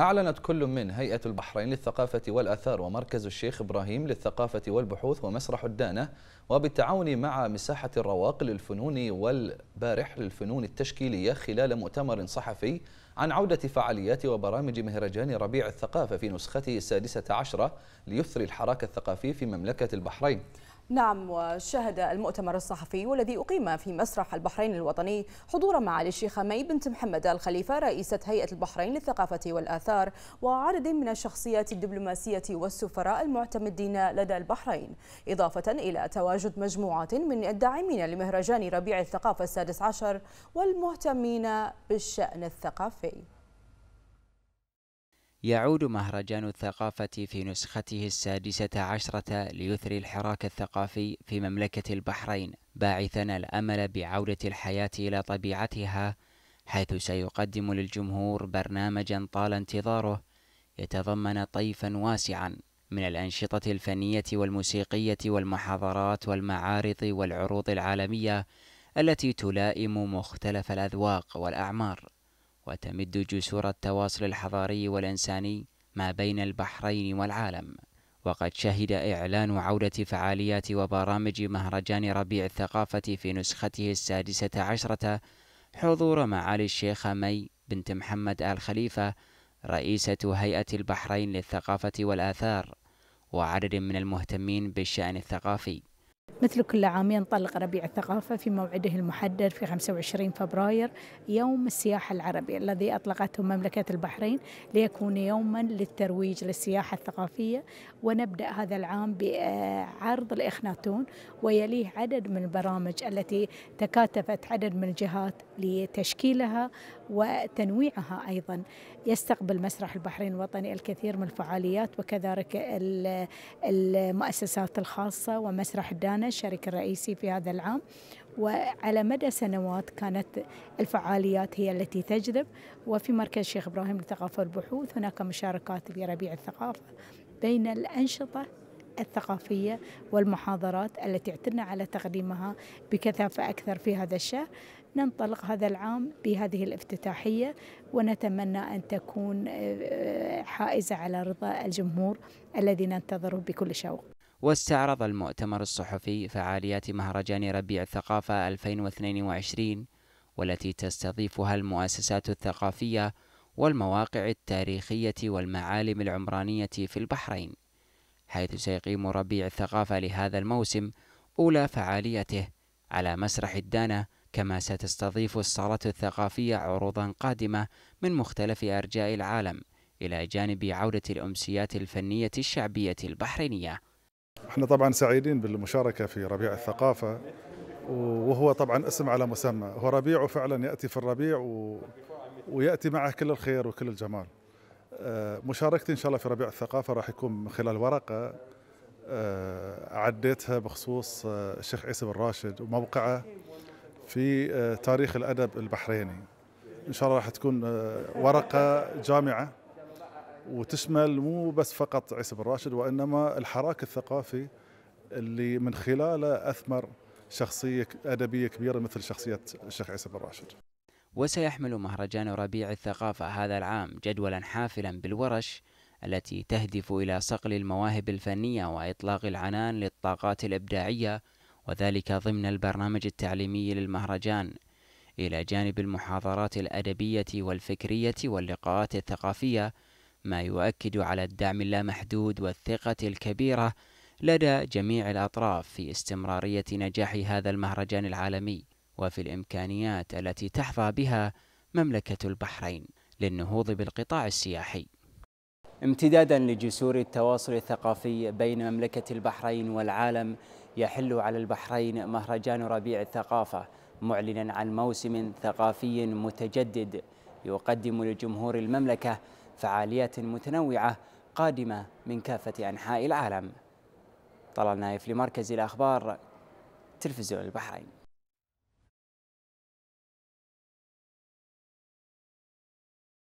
أعلنت كل من هيئة البحرين للثقافة والآثار ومركز الشيخ إبراهيم للثقافة والبحوث ومسرح الدانة وبالتعاون مع مساحة الرواق للفنون والبارح للفنون التشكيلية خلال مؤتمر صحفي عن عودة فعاليات وبرامج مهرجان ربيع الثقافة في نسخته السادسة عشرة ليثري الحراك الثقافي في مملكة البحرين. نعم وشهد المؤتمر الصحفي والذي أقيم في مسرح البحرين الوطني حضور معالي الشيخة مي بنت محمد الخليفة رئيسة هيئة البحرين للثقافة والآثار وعدد من الشخصيات الدبلوماسية والسفراء المعتمدين لدى البحرين إضافة إلى تواجد مجموعات من الداعمين لمهرجان ربيع الثقافة السادس عشر والمهتمين بالشأن الثقافي. يعود مهرجان الثقافة في نسخته السادسة عشرة ليثري الحراك الثقافي في مملكة البحرين باعثا الأمل بعودة الحياة إلى طبيعتها حيث سيقدم للجمهور برنامجا طال انتظاره يتضمن طيفا واسعا من الأنشطة الفنية والموسيقية والمحاضرات والمعارض والعروض العالمية التي تلائم مختلف الأذواق والأعمار. وتمد جسور التواصل الحضاري والإنساني ما بين البحرين والعالم. وقد شهد إعلان عودة فعاليات وبرامج مهرجان ربيع الثقافة في نسخته السادسة عشرة حضور معالي الشيخة مي بنت محمد آل خليفة رئيسة هيئة البحرين للثقافة والآثار وعدد من المهتمين بالشأن الثقافي. مثل كل عام ينطلق ربيع الثقافة في موعده المحدد في 25 فبراير يوم السياحة العربي الذي أطلقته مملكة البحرين ليكون يوما للترويج للسياحة الثقافية. ونبدأ هذا العام بعرض الإخناتون ويليه عدد من البرامج التي تكاتفت عدد من الجهات لتشكيلها وتنويعها أيضا. يستقبل مسرح البحرين الوطني الكثير من الفعاليات وكذلك المؤسسات الخاصة ومسرح الدانا الشريك الرئيسي في هذا العام وعلى مدى سنوات كانت الفعاليات هي التي تجذب. وفي مركز الشيخ إبراهيم للثقافة والبحوث هناك مشاركات لربيع الثقافة بين الأنشطة الثقافية والمحاضرات التي اعتدنا على تقديمها بكثافة أكثر في هذا الشهر. ننطلق هذا العام بهذه الافتتاحية ونتمنى أن تكون حائزة على رضا الجمهور الذي ننتظره بكل شوق. واستعرض المؤتمر الصحفي فعاليات مهرجان ربيع الثقافة 2022 والتي تستضيفها المؤسسات الثقافية والمواقع التاريخية والمعالم العمرانية في البحرين حيث سيقيم ربيع الثقافة لهذا الموسم أولى فعاليته على مسرح الدانا كما ستستضيف الصالة الثقافية عروضا قادمة من مختلف أرجاء العالم إلى جانب عودة الأمسيات الفنية الشعبية البحرينية. إحنا طبعا سعيدين بالمشاركة في ربيع الثقافة وهو طبعا اسم على مسمى. هو ربيع وفعلا يأتي في الربيع و... ويأتي معه كل الخير وكل الجمال. مشاركتي إن شاء الله في ربيع الثقافة راح يكون من خلال ورقة عديتها بخصوص الشيخ عيسى بن راشد وموقعه في تاريخ الأدب البحريني. إن شاء الله راح تكون ورقة جامعة وتشمل مو بس فقط عيسى بن راشد وإنما الحراك الثقافي اللي من خلاله أثمر شخصية أدبية كبيرة مثل شخصية الشيخ عيسى بن راشد. وسيحمل مهرجان ربيع الثقافة هذا العام جدولا حافلا بالورش التي تهدف إلى صقل المواهب الفنية وإطلاق العنان للطاقات الإبداعية وذلك ضمن البرنامج التعليمي للمهرجان إلى جانب المحاضرات الأدبية والفكرية واللقاءات الثقافية ما يؤكد على الدعم اللامحدود والثقة الكبيرة لدى جميع الأطراف في استمرارية نجاح هذا المهرجان العالمي وفي الإمكانيات التي تحظى بها مملكة البحرين للنهوض بالقطاع السياحي. امتدادا لجسور التواصل الثقافي بين مملكة البحرين والعالم يحل على البحرين مهرجان ربيع الثقافة معلنا عن موسم ثقافي متجدد يقدم لجمهور المملكة فعاليات متنوعة قادمة من كافة أنحاء العالم. طلال نايف لمركز الأخبار تلفزيون البحرين.